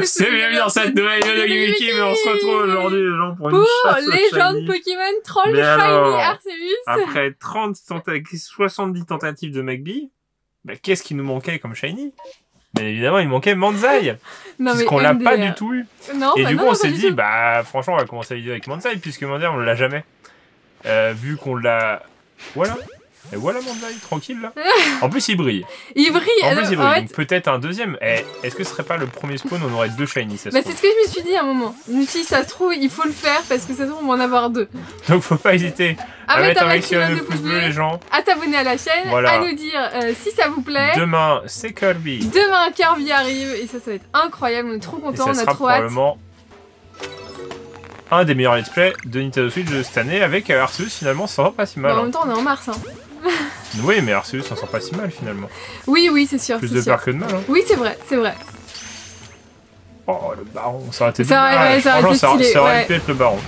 C'est bienvenue dans cette nouvelle vidéo de Gimmicky, mais on se retrouve aujourd'hui, les gens, pour une Pour chasse légende. Pokémon Troll Mais Shiny alors, Arceus. Après 30 tentatives, 70 tentatives de McBee, bah, qu'est-ce qui nous manquait comme shiny? Bien évidemment, il manquait Manzai, puisqu'on l'a pas du tout eu. Non, Et bah du non, coup, on s'est dit, bah franchement, on va commencer la vidéo avec Manzai, puisque Manzai, on l'a jamais. Euh, vu qu'on l'a... Voilà. Et voilà Manzai, tranquille là. En plus, il brille. Il brille. En plus, il brille. fait, Donc peut-être un deuxième. Eh, Est-ce que ce serait pas le premier spawn On aurait deux shiny, ça se bah, c'est ce que je me suis dit à un moment. Je me suis dit, ça se trouve, il faut le faire parce que ça se trouve, on va en avoir deux. Donc faut pas hésiter À, à mettre un maximum de pouces bleus, les gens. à s'abonner à la chaîne, Voilà. à nous dire euh, si ça vous plaît. Demain, c'est Kirby. Demain, Kirby arrive et ça, ça va être incroyable. On est trop contents, on a sera trop hâte. probablement un des meilleurs let's play de Nintendo Switch de cette année avec euh, Arceus finalement ça sent pas si Bon, mal. en hein. même temps, on est en mars. Hein. Oui mais Arceus ça sent pas si mal finalement. Oui, oui, c'est sûr. Plus de sûr. peur que de mal. Hein. Oui, c'est vrai, c'est vrai. Oh le baron, ça aurait été Ça aurait- dommage. ouais, ça aurait été ça, stylé, ça aurait ouais. pu être le baron.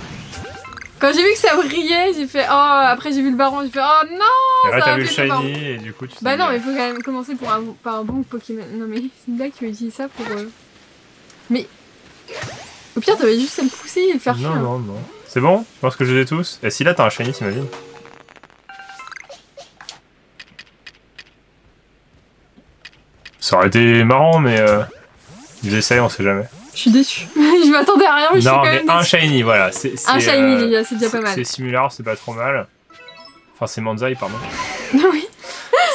Quand j'ai vu que ça brillait, j'ai fait oh. Après, j'ai vu le baron, j'ai fait oh non. Et là t'as vu le baron. shiny et du coup tu Bah non, mais il faut quand même commencer pour un, par un bon Pokémon. Non mais c'est une blague qui utilise ça pour... euh, Mais... Au pire, t'avais juste à le pousser et le faire Non fuir. non non. C'est bon? Je pense que je les ai tous. Et si là t'as un shiny t'imagines? Ça aurait été marrant mais euh, ils essayent on sait jamais. Je suis déçue. je m'attendais à rien, mais je suis non quand mais même un shiny voilà. Un shiny, euh, c'est déjà pas mal. C'est Simular, c'est pas trop mal. Enfin, c'est Manzai, pardon. oui.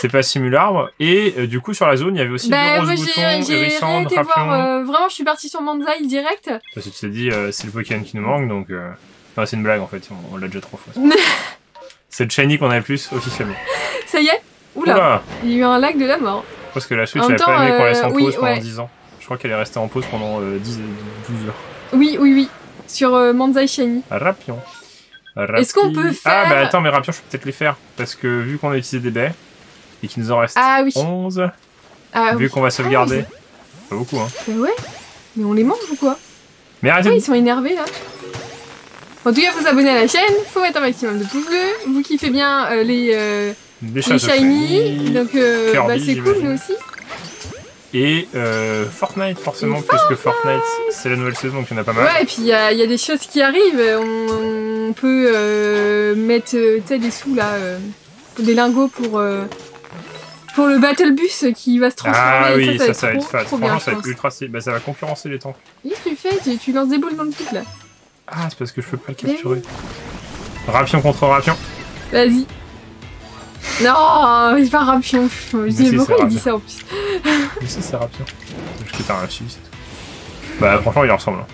C'est pas Simular. Et euh, du coup, sur la zone, il y avait aussi Bah deux moi roses j'ai boutons, été voir... Euh, vraiment, je suis partie sur Manzai direct. Parce que tu t'es dit, euh, c'est le Pokémon qui nous manque, donc. Enfin, c'est une blague en fait, on, on l'a déjà trois fois. c'est le shiny qu'on a le plus officiellement. Ça y est Oula, Oula il y a eu un lag de la mort. Parce que la Switch, a pas aimé qu'on laisse euh, en oui, pause pendant ouais. 10 ans. Je crois qu'elle est restée en pause pendant euh, 10, 12 heures. Oui, oui, oui. Sur euh, Manzai Shiny. Rapion. Est-ce qu'on peut Ah faire- bah attends, mais Rapion, je peux peut-être les faire. Parce que vu qu'on a utilisé des baies, et qu'il nous en reste Ah oui. 11, Ah vu oui. qu'on va sauvegarder. Ah Pas beaucoup, hein. Bah ouais. Mais on les mange ou quoi? Mais arrêtez Ah, de ils sont énervés là. En tout cas, faut s'abonner à la chaîne, faut mettre un maximum de pouces bleus. Vous kiffez bien euh, les, euh, Des au shiny, donc euh, Kirby, bah, c'est cool nous aussi. Et euh, Fortnite, forcément, puisque Fortnite, c'est la nouvelle saison, donc il y en a pas mal. Ouais, et puis il y a, il y a des choses qui arrivent. On, on peut euh, mettre euh, des sous là, euh, des lingots pour, euh, pour le Battle Bus qui va se transformer. ah et oui, ça, ça, ça va être être trop, bien, ça va être ultra. Bah, ça va concurrencer les tanks. Qu'est-ce que tu fais tu, tu lances des boules dans le truc là. Ah, c'est parce que je peux pas le capturer. Rapion contre Rapion. Vas-y. Non, il pas Rapion. Je dis pourquoi il dit ça en plus Mais ça, c'est Rapion. Juste que t'as un c'est tout. Bah, franchement, il ressemble. hein.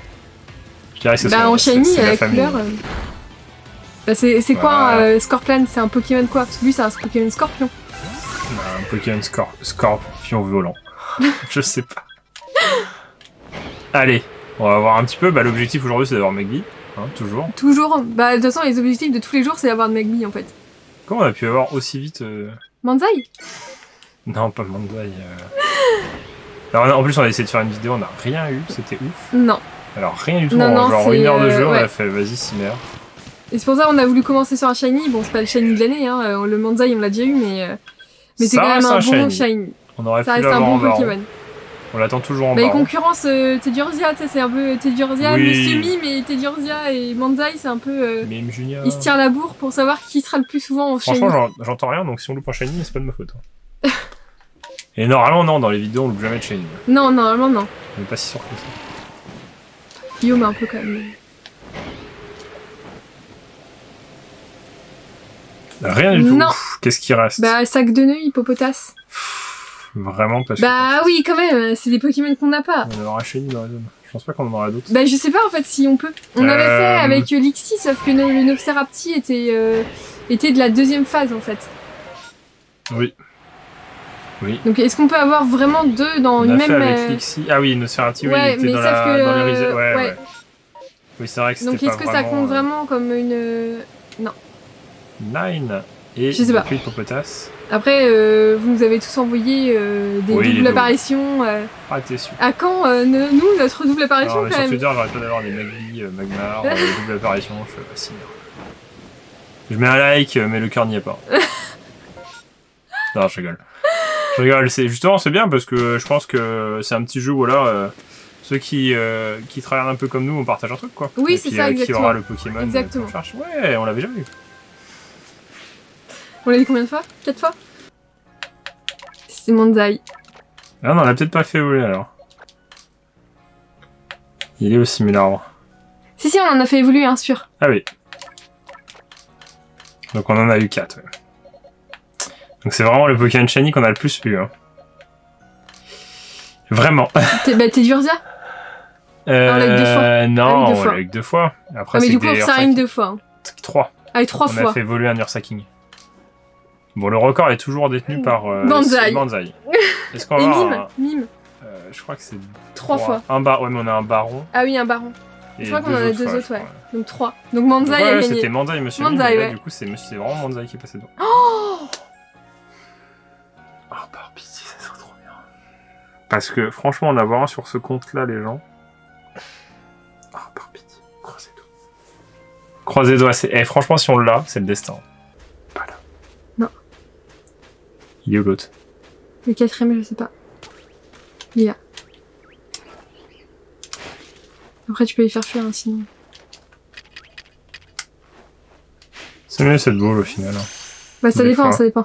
Je dirais que c'est Bah en shiny, à la couleur. euh. Bah c'est quoi Voilà. euh, Scorpion? C'est un Pokémon quoi? Parce que lui c'est un Pokémon Scorpion. Bah, Un Pokémon Scor- Scorpion volant. je sais pas. Allez, on va voir un petit peu. Bah, l'objectif aujourd'hui, c'est d'avoir Magby. Hein, toujours. Toujours. Bah de toute façon les objectifs de tous les jours c'est d'avoir de Magby en fait. Comment on a pu avoir aussi vite. euh, Manzai Non, pas Mandai. euh. Alors, en plus, on a essayé de faire une vidéo, on n'a rien eu, c'était ouf. Non. Alors, rien du tout, Non, en non, genre une heure de euh, jeu, on a fait vas-y, Cimer. Et c'est pour ça qu'on a voulu commencer sur un shiny. Bon c'est pas le shiny de l'année hein. euh, Le Manzai on l'a déjà eu mais euh, mais c'est quand même un, un bon shiny. shiny. On aurait Ça pu reste un bon. Pokémon. On l'attend toujours en Bah, il baron. concurrence euh, Teddiurgia, tu sais, c'est un peu Teddiurgia, Oui. Mitsumi, mais Teddiurgia et Manzai, c'est un peu. euh, Junior. ils se tirent la bourre pour savoir qui sera le plus souvent shiny. Franchement, j'en- j'entends rien, donc si on loupe un shiny, c'est pas de ma faute. hein. Et normalement, non, dans les vidéos, on loupe jamais de shiny. Non, normalement, non. On est pas si sûr que ça. Guillaume, un peu quand même. Rien du tout. Qu'est-ce qui reste? Bah, sac de nœud, hippopotas. Vraiment, parce que. Bah oui, quand même, c'est des Pokémon qu'on n'a pas. On un shiny dans la zone. Je pense pas qu'on en aura d'autres. Bah, je sais pas en fait si on peut. On avait Euh, fait avec Lixie, sauf que no- le Nofcerapti était, euh, était de la deuxième phase en fait. Oui. Oui. Donc, est-ce qu'on peut avoir vraiment deux dans On une a même. fait avec euh, Lixie. Ah oui, oui, ouais, il était mais dans, sauf la, que, dans les Ouais, ouais. ouais. Oui, c'est vrai que Donc, est-ce que ça compte euh, vraiment comme une. euh, Nine et Je sais pas. Après, euh, vous nous avez tous envoyé euh, des Oui, doubles doubles. apparitions. euh, Ah, t'es sûr. À quand, nous, notre double apparition Alors, quand sur même Twitter, j'arrête pas d'avoir des Magby, euh, Magmar, euh, double apparition, je fais pas si Je mets un like, mais le cœur n'y est pas. non, je rigole. Je rigole, c'est justement c'est bien parce que je pense que c'est un petit jeu voilà, Ceux qui, qui travaillent un peu comme nous, on partage un truc, quoi. Oui, c'est ça, euh, Qui exactement. aura le Pokémon Exactement. cherche. Ouais, on l'avait jamais eu. On l'a dit combien de fois Quatre fois C'est Manzai. Ah non, on l'a peut-être pas fait voler, alors. Il est au simulaire. Si, si, on en a fait évoluer un sûr. Ah oui. Donc on en a eu 4. Donc c'est vraiment le Pokémon Shiny qu'on a le plus eu. hein. Vraiment. T'es bah, t'es Durzia Euh, l'a eu deux fois. Non, Ah on fois. l'a eu que deux fois. Après, Ah, mais du coup, des ça deux fois. hein. 3. Ah, et trois on fois. a fait voler un Ursaking. Bon, le record est toujours détenu par euh, Banzai. Banzai. Est-ce qu'on Et va avoir Mime un- Mime. euh, Je crois que c'est Trois fois. Un bar... Ouais, mais on a un baron. Ah oui, un baron. Et Je crois qu'on en a deux autres, je ouais. Donc trois. Donc Manzai Donc, a ouais, gagné. c'était Manzai, monsieur. Manzai, Mime, et là, ouais. Du coup, c'est monsieur- c'est vraiment Manzai qui est passé devant. Oh Oh, par pitié, ça serait trop bien. Parce que, franchement, en avoir un sur ce compte-là, les gens. Oh, par pitié. Croisez les doigts. Croisez les doigts. c'est- Eh, franchement, si on l'a, c'est le destin. Pas là. Non. Il est où l'autre Le quatrième, je sais pas. Il est là. Après, tu peux les faire fuir, hein, sinon. C'est mieux cette boule au final. hein. Bah, ça Des dépend, fois. ça dépend.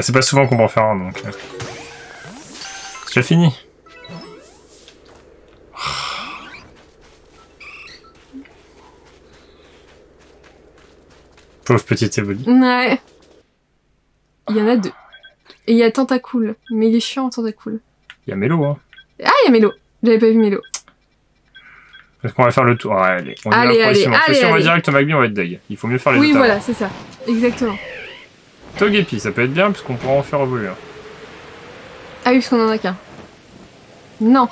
Bah, c'est pas souvent qu'on peut en faire un donc. euh. C'est fini. Pauvre petite Evoli. Ouais. Il y en a deux. Et il y a Tentacool. Mais il est chiant, Tentacool. Il y a Mélo, hein. Ah, il y a Mélo. J'avais pas vu Mélo. Est-ce qu'on va faire le tour Ouais, allez. On Allez, y va, allez, pression. allez, Pression, on va allez. direct au Magby, on va être deg. Il faut mieux faire les Oui, voilà, c'est ça. Exactement. Togepi, ça peut être bien, puisqu'on pourra en faire évoluer. un. Ah oui, parce qu'on en a qu'un. Non.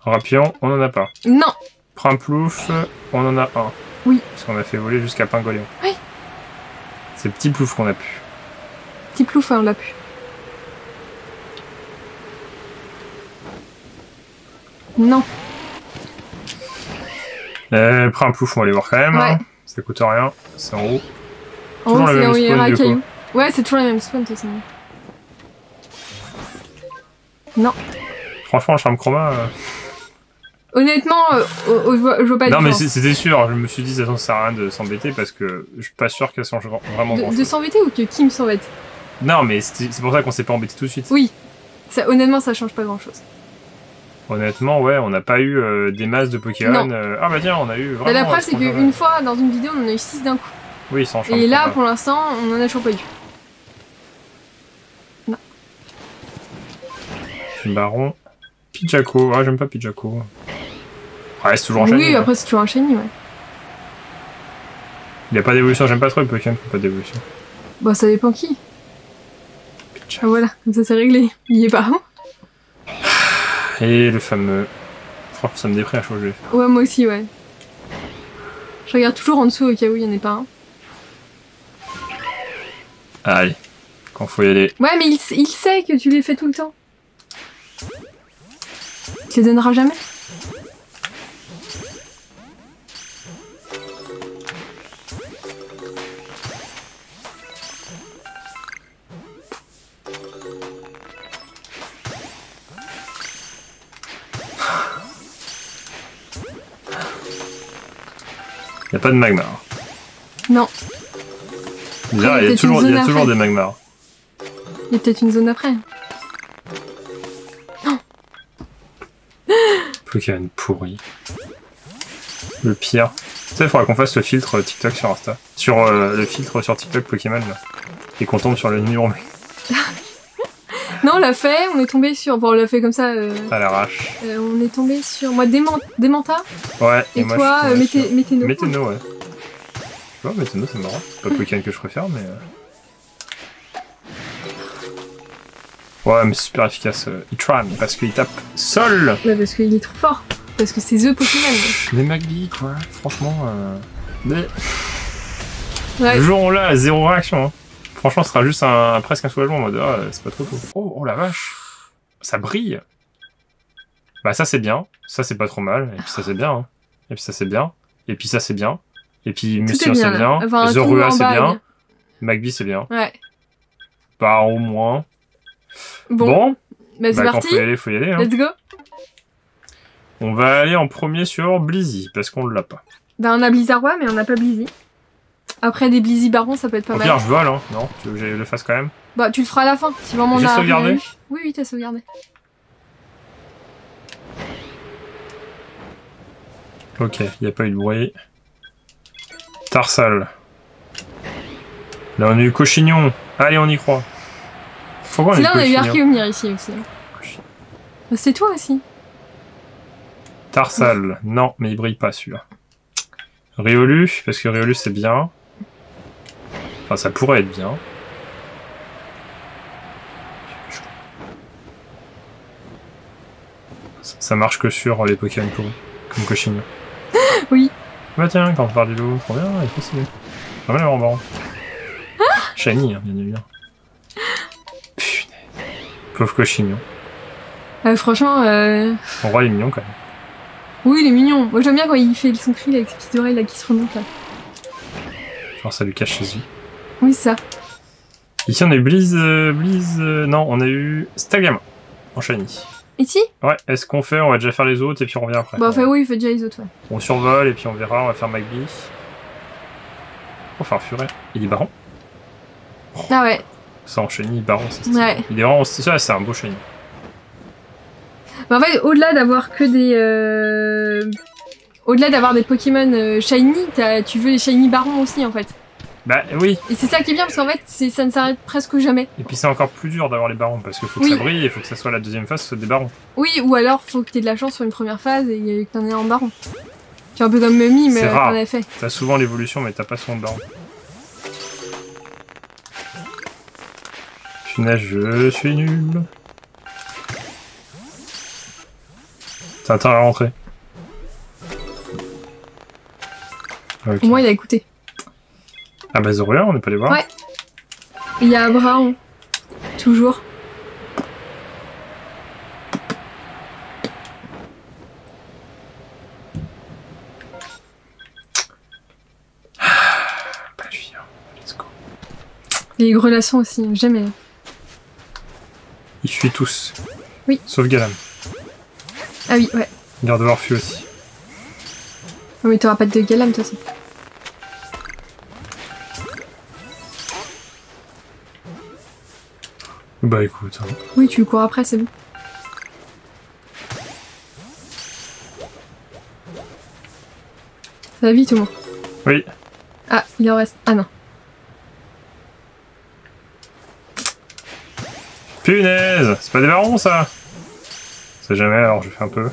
Rapion, on en a pas. Non. Primplouf, on en a un. Oui. Parce qu'on a fait voler jusqu'à Pingoléon. Oui. C'est Petit Plouf qu'on a pu. Petit plouf, hein, on l'a pu. Non. Euh, Primplouf, on va aller voir quand même. Ouais. hein. Ça coûte rien. C'est en haut. En haut, le c'est là où il y aura caillou. Ouais, c'est toujours la même spawn, de toute façon. Non. Franchement, charme chroma. euh, Honnêtement, euh, oh, oh, je vois- pas de non, mais c'était sûr. Je me suis dit, ça ne sert à rien de s'embêter parce que je suis pas sûr qu'elle change vraiment De, de s'embêter ou que Kim s'embête? Non, mais c'est pour ça qu'on s'est pas embêté tout de suite. Oui. Ça, honnêtement, ça change pas grand chose. Honnêtement, ouais, on n'a pas eu euh, des masses de Pokémon. Non. Ah bah tiens, on a eu vraiment. Mais la preuve, ce c'est qu'une fois, dans une vidéo, on en a eu 6 d'un coup. Oui, sans Et là, pour l'instant, on en a toujours pas eu. Baron. Pidjaco. Ah, j'aime pas Pidjaco. Ouais, c'est toujours enchaîné. Oui, après, c'est toujours un shiny, ouais. Il a pas d'évolution, j'aime pas trop les Pokémon qui pas d'évolution. Bah, ça dépend qui. Ah, voilà, comme ça, c'est réglé. Il y est pas. Et le fameux. Franchement, ça me déprime à fait. Ouais, moi aussi, ouais. Je regarde toujours en dessous au cas où il y en ait pas un. Allez, quand faut y aller. Ouais, mais il, il sait que tu les fais tout le temps. Te les donnera jamais? Y a pas de magmar. Non, Il y a peut-être toujours, une il y a zone toujours après. des magmars. il y a peut-être une zone après. Pokémon pourri. Le pire. Tu sais, il faudra qu'on fasse le filtre TikTok sur Insta. Sur euh, le filtre sur TikTok Pokémon, là. Et qu'on tombe sur le numéro Non, on l'a fait, on est tombé sur. Bon, on l'a fait comme ça. euh, à l'arrache. euh, on est tombé sur. Moi, Démenta. Ouais, Et, moi, toi, nos. Météno, ouais. Météno, c'est marrant. C'est pas le Pokémon que je préfère, mais. euh. Ouais, mais super efficace. euh, Itran, parce qu'il tape sol Ouais, parce qu'il est trop fort. Parce que c'est The Pokémon. Les Magby, quoi. Franchement, euh... mais- Ouais. Le jour on l'a, zéro réaction. hein. Franchement, ce sera juste un, presque un soulagement en mode ah, c'est pas trop tôt. Oh, oh la vache Ça brille Bah ça c'est bien, ça c'est pas trop mal, et puis ça c'est bien, hein. et puis ça c'est bien, et puis ça c'est bien, et puis est c'est bien, Enfin, Zorua c'est bien, McBee c'est bien. Ouais. Bah au moins. Bon, Bon, bah c'est bah, quand parti. faut y aller, faut y aller. Hein. Let's go. On va aller en premier sur Blizzy, parce qu'on l'a pas. Bah on a Blizzardwa, mais on n'a pas Blizzy. Après des Blizzy Barons, ça peut être pas Au mal. pire, je vole, hein. Non, tu veux que je le fasse quand même Bah tu le feras à la fin, si vraiment on J'ai a sauvegardé. Oui, oui, t'as sauvegardé. Ok, il a pas eu de bruit. Tarsal. Là, on a eu Cochignon. Allez, on y croit. Eu là on a eu Archéomir ici aussi. Bah, c'est toi aussi. Tarsal. Non, mais il brille pas celui-là. Riolu, parce que Riolu c'est bien. Enfin, ça pourrait être bien. Ça- Ça marche que sur les Pokémon pourris, comme Cochignon. Oui. Bah tiens, quand on parle du loup, trop bien, il faut stylé. Pas mal en baron. Shiny, hein, bien évidemment. Punaise. Pauvre Cochignon. Euh, franchement, euh... Son roi il est mignon quand même. oui, il est mignon. Moi j'aime bien quand il fait son cri là, avec ses petites oreilles là qui se remontent là. Genre ça lui cache ses yeux. Oui, ça. Ici on a eu Blizz... euh, Blizz... euh, non, on a eu Stagama en shiny. Ici Ouais, est-ce qu'on fait On va déjà faire les autres et puis on revient après. Bah enfin oui, il fait déjà les autres, ouais. On survole et puis on verra, on va faire va faire Furet. Il est baron Ah ouais, Ça en shiny, baron, c'est stylé. ouais. Il est vraiment... Ça, c'est un beau shiny. Bah, en fait, au-delà d'avoir que des... Euh... Au-delà d'avoir des Pokémon euh, shiny, tu veux les shiny barons aussi en fait. Bah oui, Et c'est ça qui est bien parce qu'en fait, c'est- ça ne s'arrête presque jamais. et puis c'est encore plus dur d'avoir les barons parce qu'il faut que Oui. ça brille et il faut que ça soit la deuxième phase, soit des barons. Oui, ou alors faut que t'aies de la chance sur une première phase et que t'en aies en baron. Tu es un peu comme Mummy, mais C'est rare. en effet. T'as souvent l'évolution mais t'as pas souvent de baron. Je suis nul. T'as intérêt à rentrer. Au moins, il a écouté. Ah bah Zoria, on n'est pas les voir. Ouais. Il y a Abraham. Toujours. Pas lui, hein. Let's go. Les relations aussi, jamais. Ils fuient tous. Oui. Sauf Galam. Ah oui, ouais. Gardevoir fuit aussi. Non, mais t'auras pas de galam, de toute Bah écoute, hein. Oui, tu cours après, c'est bon. Ça va vite au moins. Oui. Ah, il en reste. Ah non. Punaise C'est pas des barons ça C'est jamais, alors je fais un peu.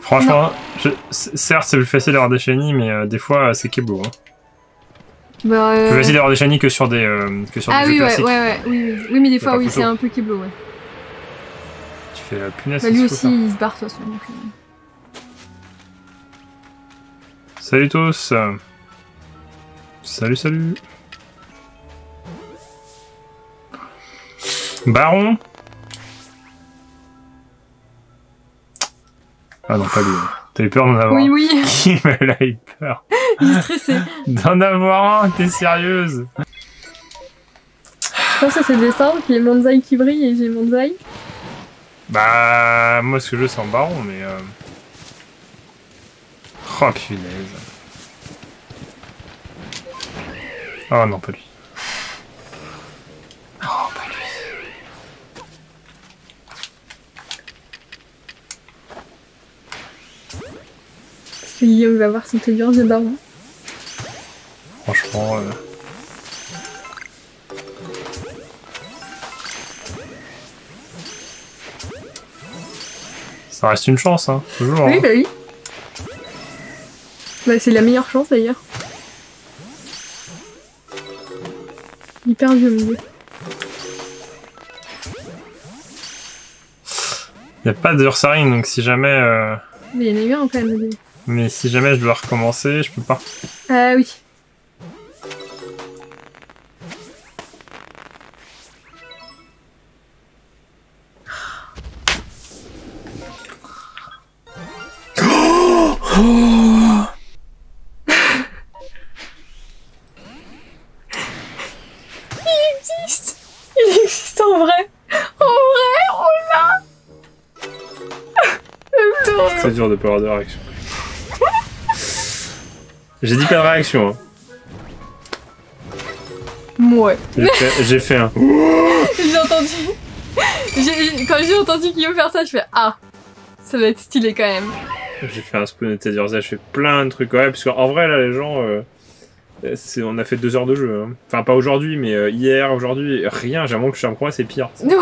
Franchement, je- certes c'est plus facile d'avoir des shiny, mais euh, des fois c'est Kebo. Hein. Bah, euh, Plus facile d'avoir des shiny que sur des, euh, que sur Ah des oui, jeux ouais, classiques. ouais, ouais, oui, oui. Oui, mais des fois, oui, c'est un peu Keblo, ouais. Tu fais la punaise. Bah, lui aussi, il se barre, de toute façon. donc, euh. Salut tous Salut, salut Baron Ah non, pas lui. hein. T'as eu peur d'en avoir Oui, un. oui, Qui me l'a eu peur il est stressé. D'en avoir un, t'es sérieuse Je pense que c'est le dessin, puis Manzai qui brille et j'ai Manzai. Bah, moi ce que je veux c'est en baron, mais... Euh... Oh punaise. Oh non, pas lui. Oh, pas lui. Parce que Guillaume va voir son Tedurge de baron. Franchement... euh, Ça reste une chance, hein, toujours. Oui, hein. bah oui. Bah, c'est la meilleure chance d'ailleurs. Hyper vieux milieu. Y a pas de Ursaring, donc si jamais... euh, Mais il y en a eu un quand même. Mais si jamais je dois recommencer, je peux pas. Ah oui. Il existe Il existe en vrai En vrai, on l'a Le C'est dur de pas avoir de réaction. J'ai dit pas de réaction. Hein. Ouais. J'ai fait, un. J'ai entendu. Quand j'ai entendu Guillaume faire ça, je fais Ah, ça va être stylé quand même. J'ai fait un spoon de Teddy's J'ai fait plein de trucs. Ouais, parce qu'en vrai, là, les gens. euh, c'est, on a fait deux heures de jeu. hein. Enfin, pas aujourd'hui, mais euh, hier, aujourd'hui, rien. J'ai l'impression que Charme Croix, c'est pire. Ouais,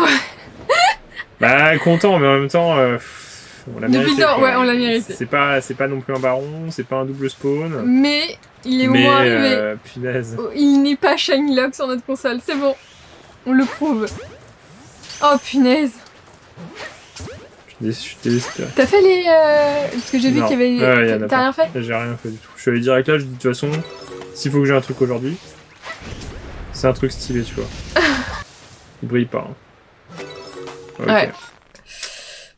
Bah, content, mais en même temps. euh, pff, on l'a mérité. temps, ouais, on l'a mérité. C'est pas, c'est pas non plus un baron, c'est pas un double spawn. mais il est au moins arrivé. euh. Oh, Il n'est pas Shiny Lock sur notre console, c'est bon. On le prouve. Oh punaise. Je suis désespéré. T'as fait les. euh, Parce que j'ai vu qu'il y avait. Ouais, T'as rien fait J'ai rien fait du tout. Je suis allé direct là, je dis de toute façon, s'il faut que j'ai un truc aujourd'hui, c'est un truc stylé, tu vois. Il brille pas. hein. Ouais.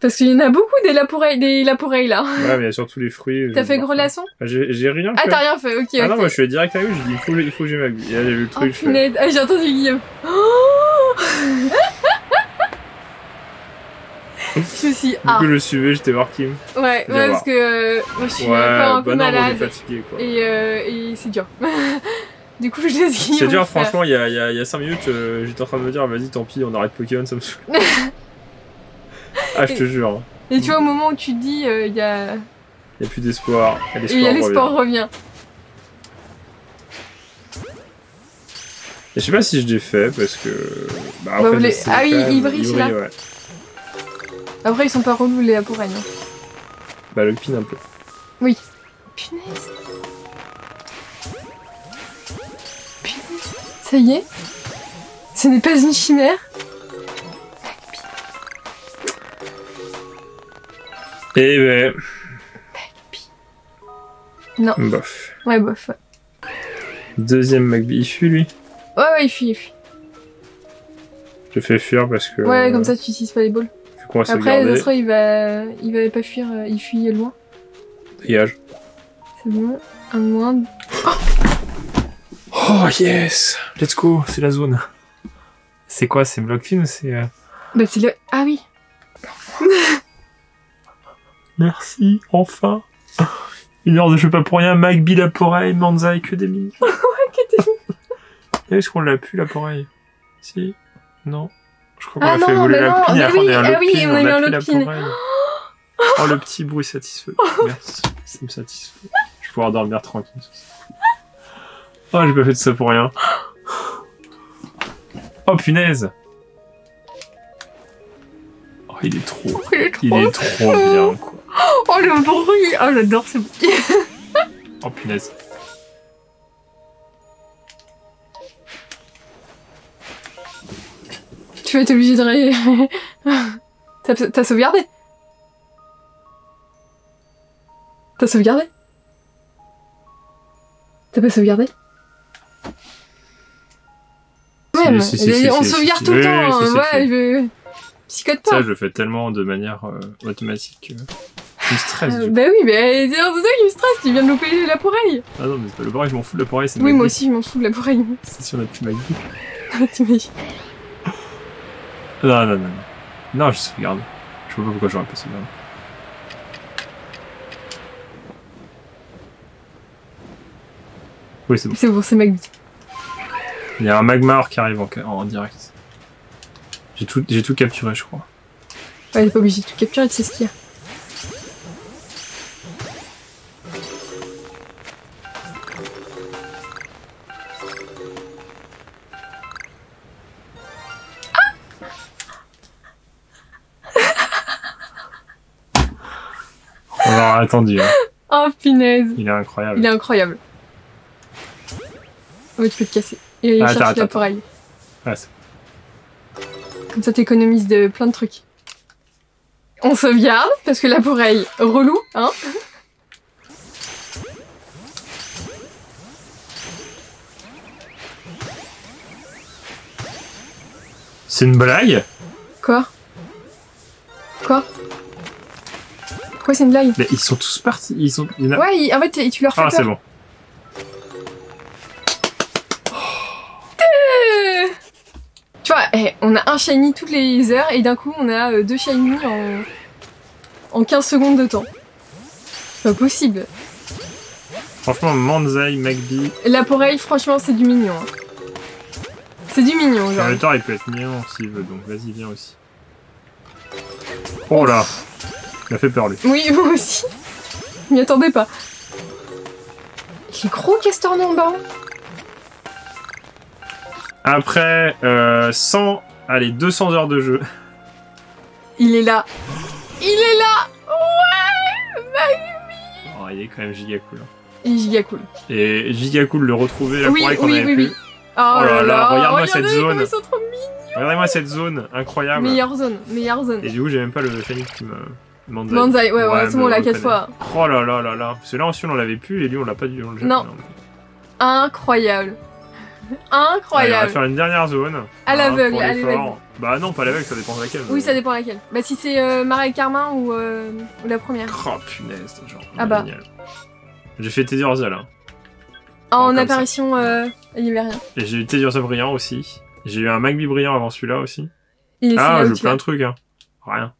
Parce qu'il y en a beaucoup des laporeilles, des laporeilles là. Ouais, mais il y a surtout les fruits. T'as je fait gros voir laçon Ah, J'ai rien Ah, fait. t'as rien fait, ok, Ah non, moi je suis direct avec lui, j'ai dit il faut, il faut que j'ai ma vie. Et là, j'ai vu le Oh truc, je fais. punaise, ah, j'ai entendu Guillaume. Oh je me suis dit, Du ah, coup, je le suivais, j'étais voir Kim. ouais, ouais, Viens parce que euh, moi je suis Ouais, encore un peu bah non, malade fatigué quoi. et, euh, et c'est dur. du coup, je laisse Guillaume. C'est dur, franchement, il y a, y a 5 minutes, euh, j'étais en train de me dire, vas-y, tant pis, on arrête Pokémon, ça me saoule. ah, je te jure. Et tu vois, au moment où tu te dis, euh, il y a. il n'y a plus d'espoir. Et l'espoir revient. l'espoir revient. Et je sais pas si je l'ai fait parce que. Bah, Bah, les- Ah oui, quand même- il brille, celui-là. ouais. Après, ils sont pas relous les laporeilles. Hein. Bah, le pin un peu. Punaise. Punaise. Ça y est Ce n'est pas une chimère Et ben. Non. Bof. Ouais, bof. Ouais, Deuxième McBee, il fuit lui. ouais, ouais il fuit, il fuit. Je fais fuir parce que. Ouais, euh, comme ça, tu utilises pas les balles. Après, sera, il va... il va pas fuir, euh, il fuit loin. Dégage. C'est bon. Un moins. Oh yes Let's go, c'est la zone. C'est quoi C'est Blockfin ou c'est. euh, Bah, c'est le. Ah oui Merci, enfin Une heure de jeu pas pour rien, McBee la poreille, Manzai, que des mini. que des Est-ce qu'on l'a pu la poreille? Si? Non Je crois qu'on Ah a fait non, voler mais la non, pin et mais après on a ah oui, on a eu un plus la lock pin. poreille. Oh le petit bruit satisfait. Merci, ça me satisfait. Je vais pouvoir dormir tranquille. Oh j'ai pas fait de ça pour rien. Oh punaise Oh il est trop... Il est trop. Il est trop bien quoi. Oh le bruit Oh j'adore ce bruit Oh punaise. Tu vas être obligé de. T'as sauvegardé? T'as sauvegardé? T'as pas sauvegardé? Même, Si, si, si, si, on sauvegarde tout le temps, oui, ouais, je... Psychote pas Ça je le fais tellement de manière euh, automatique. euh, Je me stresse Euh, du coup. Bah oui, mais c'est c'est toi qui me stresse, tu viens de louper la poreille Ah non mais c'est pas le poreille, je m'en fous de le poreille, c'est Oui, moi aussi, je m'en fous de la poreille. C'est si on a plus ma vie. T'imagines Non, non, non, non. Non, je sauvegarde. Je vois pas pourquoi j'aurais pas sauvegarde. Oui, c'est bon. C'est bon, c'est McBee. Il y a un magmar qui arrive en, direct. J'ai tout, tout capturé, je crois. Ouais, t'es pas obligé de tout capturer, tu sais ce qu'il y a. attendu. Hein. Oh punaise. Il est incroyable. Il est incroyable. Oh, tu peux te casser. Et ah, chercher l'appareil. Ouais, Comme ça, t'économises de plein de trucs. On sauvegarde, parce que l'appareil, relou, hein C'est une blague? Quoi? Quoi? Pourquoi c'est une blague Mais ils sont tous partis. Ils sont. il y en a- Ouais, il- en fait, tu leur fais Ah, c'est peur. bon. Euh, Tu vois, eh, on a un shiny toutes les heures et d'un coup on a euh, deux shiny en... en 15 secondes de temps. C'est pas possible. Franchement, Manzai, McBee. La poreille, franchement, c'est du mignon. hein. C'est du mignon, genre. Fermetor, il peut être mignon s'il veut, donc vas-y, viens aussi. Oh là Il a fait peur lui. Oui, moi aussi. Je m'y attendais pas. Il est gros castor non bas. Après euh, 100, allez, 200 heures de jeu. Il est là. Il est là Ouais Magumi Oh, il est quand même giga cool. hein. Il est giga cool. Et giga cool de le retrouver, la Oui, forêt qu'on oui, avait oui, plus. oui. Oh, là là, regarde-moi regardez cette zone. comme ils sont trop mignons. Regardez-moi cette zone, incroyable. Meilleure zone, meilleure zone. Et du coup, j'ai même pas le shiny qui me... Manzai. Manzai, ouais, ouais, c'est bon, on l'a quatre fois. Oh là là là là. Que là, ensuite, on l'avait plus et lui, on l'a pas dû. on. Non. Incroyable. Allez, on va Incroyable. faire une dernière zone. À hein, l'aveugle, pour allez. Bah non, pas à l'aveugle, ça dépend de laquelle. Oui, mais- ça dépend laquelle. Bah, si c'est euh, Marais Carmin ou, euh, ou la première. Oh punaise, genre. Ah bah. J'ai fait Teddy Urza là. En comme ça. apparition, euh, il y avait rien. Et j'ai eu Teddy Urza brillant aussi. J'ai eu un Magby brillant avant celui-là aussi. Il est Ah, j'ai plein de trucs, hein. Rien.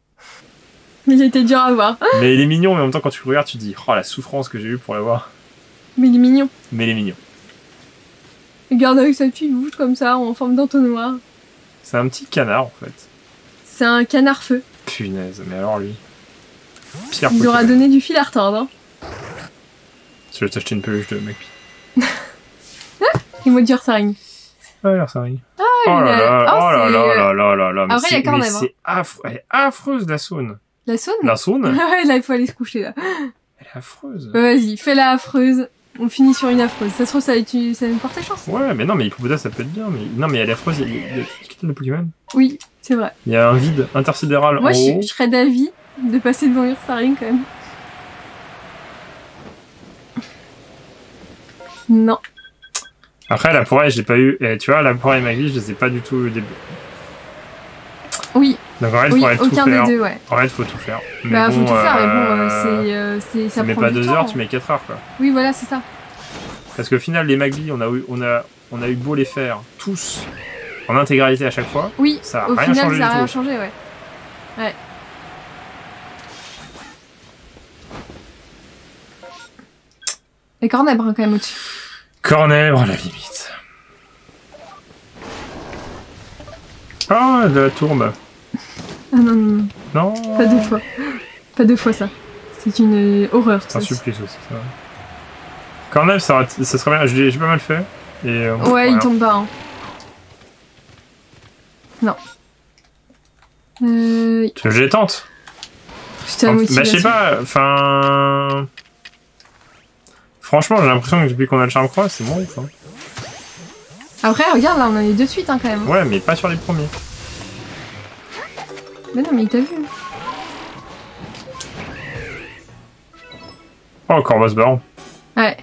Il était dur à voir. Mais il est mignon, mais en même temps, quand tu le regardes, tu te dis, oh la souffrance que j'ai eue pour l'avoir. Mais il est mignon. Mais il est mignon. Regarde avec sa petite bouche comme ça, en forme d'entonnoir. C'est un petit canard en fait. C'est un canard feu. Punaise, mais alors lui. Pierre Il aura Pokémon. donné du fil à retordre. Hein. Je vais t'acheter une peluche de Magby. Et moi dire ça ring. Ah, alors ça arrive. il oh là là, oh, là là là là là là. Mais Après, il y a mais c'est affreux. Elle est affreuse la saune. La saune La saune Ouais, là, il faut aller se coucher là. Elle est affreuse. Bah, Vas-y, fais la affreuse. On finit sur une affreuse. Ça se trouve, ça, va être- ça va porter chance. Ouais, mais non, mais Hippopotas ça peut être bien. Mais non, mais elle est affreuse. Il y a, il y a- y a de Pokémon? Oui, c'est vrai. Il y a un vide intersidéral Moi, en je, haut. je serais d'avis de passer devant Ursaring quand même. Non. Après, la poire, je l'ai pas eu. Et tu vois, la poire et Magby, je les ai pas du tout au début. Oui, Donc en fait, il oui, tout aucun faire. des deux, ouais. En fait, faut tout faire. Mais bah, bon, faut tout faire, mais bon, euh, euh, c'est, euh, ça tu mets pas du deux temps. heures, tu mets 4 heures, quoi. Oui, voilà, c'est ça. Parce qu'au final, les Magby, on a, eu, on, a, on a eu beau les faire tous en intégralité à chaque fois. Oui, Ça a au rien final, changé ça a rien tout. changé, ouais. Ouais. Et Cornèbre, hein, quand même, au-dessus. Cornèbre, à la limite. Ah, de la tourbe. Ah non, non, non, Non. pas deux fois. Pas deux fois, ça. C'est une horreur, C'est un ça. supplice aussi, ça. Cornèbre, ça, aurait- ça serait bien. Je J'ai pas mal fait. Et, euh, Ouais, voilà. il tombe pas, hein. Non. Euh... Je les tente. Putain, Enfin, bah, je sais pas, enfin. Franchement, j'ai l'impression que depuis qu'on a le charme croix, c'est ouf. Hein. Après, regarde, là, on en est deux de suite, hein, quand même. Ouais, mais pas sur les premiers. Mais non, mais il t'a vu. Oh, Corvus Baron. Ouais.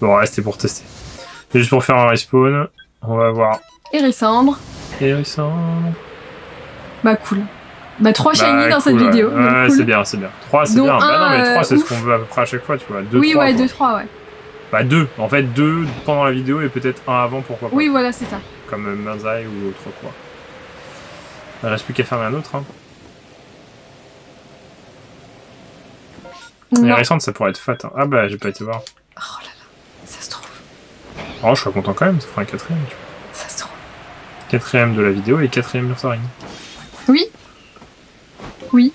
Bon, ouais, c'était pour tester. C'est juste pour faire un respawn. On va voir. Hérissandre. Hérissant. Bah, cool. Bah, trois shiny Bah, dans cette ouais. vidéo. Ouais, cool. c'est bien, c'est bien. 3, c'est bien. bah non, mais un, 3, c'est ce qu'on veut à peu près à chaque fois, tu vois. 2, oui, 3, ouais, quoi. deux, trois, ouais. Bah, 2. En fait, 2 pendant la vidéo et peut-être un avant, pourquoi pas. Oui, voilà, c'est ça. Comme ou autre quoi. Il reste plus qu'à faire un autre. Hein. Non. Ça pourrait être fat. Hein. Ah bah, j'ai pas été voir. Oh là là, ça se trouve. Oh, je serais content quand même, ça fera un quatrième. Tu vois. Ça se trouve. Quatrième de la vidéo et quatrième Saring. Oui. Oui.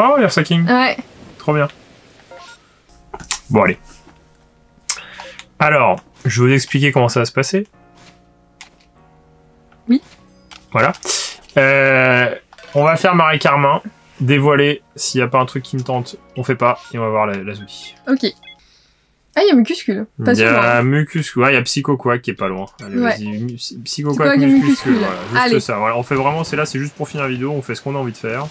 Oh, Ursa King, Ouais. trop bien. Bon, allez. Alors, je vais vous expliquer comment ça va se passer. Oui. Voilà. Euh, on va faire Marie Carmin, dévoiler s'il n'y a pas un truc qui me tente, on fait pas, et on va voir la, la. Ok. Ah, il y a Mucuscule. Pas Il y a Mucus, ouais, il y a Psycho Quack qui est pas loin. Allez, Ouais. vas-y, Psycho Quack Mucuscule. voilà, juste Allez. ça. Voilà, on fait vraiment, c'est là, c'est juste pour finir la vidéo, on fait ce qu'on a envie de faire.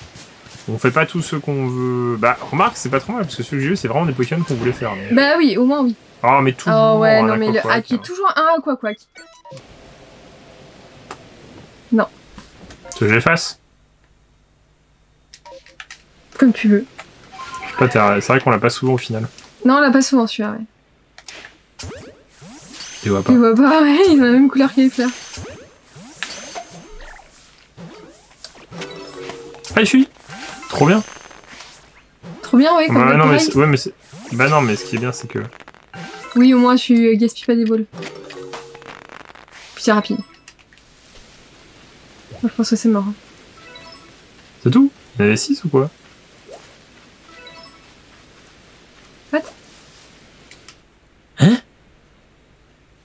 On fait pas tout ce qu'on veut. Bah, remarque, c'est pas trop mal, parce que ce que j'ai vu, c'est vraiment des Pokémon qu'on voulait faire. Mais... Bah oui, au moins oui. Oh, mais toujours. Oh ouais, un non mais le hack est hein. toujours un Aquaquack. Tu veux que j'efface Comme tu veux. Je sais pas, c'est vrai qu'on l'a pas souvent au final. Non, on l'a pas souvent celui-là, ouais. Tu vois pas. Tu vois pas, ouais, ils ont la même couleur que les fleurs. Ah, il fuit Trop bien Trop bien, ouais, comme Bah, non, pareil. ouais, mais Bah non, mais ce qui est bien, c'est que. Oui, au moins, tu euh, gaspilles pas des balles. Puis c'est rapide. Moi, je pense que c'est mort. hein. C'est tout? Il y en avait 6 ou quoi? What?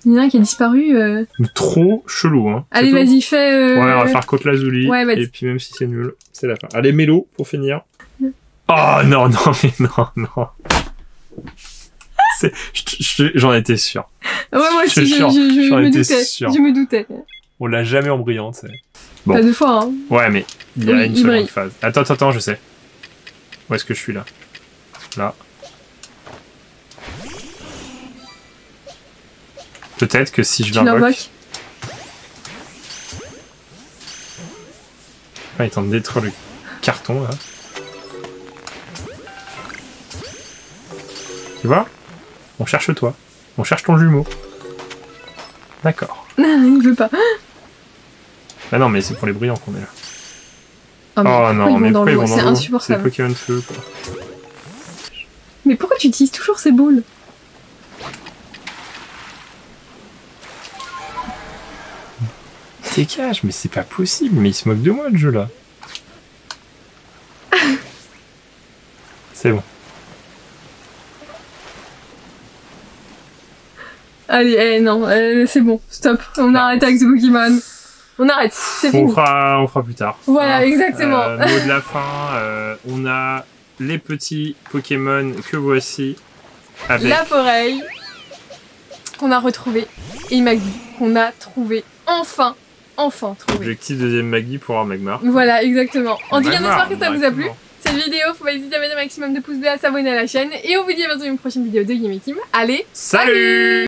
Il y en a un qui a disparu. euh. Trop chelou, hein. Allez, vas-y, fais. euh, Ouais, on va faire Côte Lazuli. Ouais, et puis même si c'est nul, c'est la fin. Allez, Mélo pour finir. Oh non, non, mais non, non. Je- je- J'en étais sûr. Ouais, moi Je aussi, je, suis sûr, je- je j'en me doutais. sûr. Je me doutais. On l'a jamais en brillant, tu sais. Bon. Pas deux fois, hein. Ouais, mais il y a Oui, une seconde brille. phase. Attends, attends, attends, je sais. Où est-ce que je suis là? Là. Peut-être que si je l'invoque. Ah, il est en train de détruire le carton là. Tu vois? On cherche toi. On cherche ton jumeau. D'accord. il veut pas. Ah non, mais c'est pour les brillants qu'on est là. Oh, mais Oh non, mais dans pourquoi ils l'eau vont C'est dans l'eau C'est insupportable. Pokémon Feu quoi. Mais pourquoi tu utilises toujours ces balles Dégage, mais c'est pas possible, mais il se moque de moi le jeu là. C'est bon. Allez, eh, non, eh, c'est bon, stop. On arrête avec ce Pokémon. On arrête, c'est On fini. fera, on fera plus tard. Voilà, Hein. exactement. Euh, mot de la fin, euh, on a les petits Pokémon que voici. Avec La forêt qu'on a retrouvé et Maggie qu'on a trouvé enfin, enfin trouvé. objectif deuxième Maggie pour un Magmar. Voilà, exactement. En tout cas, Magmar, j'espère que ça vous a plu. Cette vidéo, faut pas hésiter à mettre un maximum de pouces bleus, à s'abonner à la chaîne et on vous dit à bientôt dans une prochaine vidéo de Game Team. Allez, Salut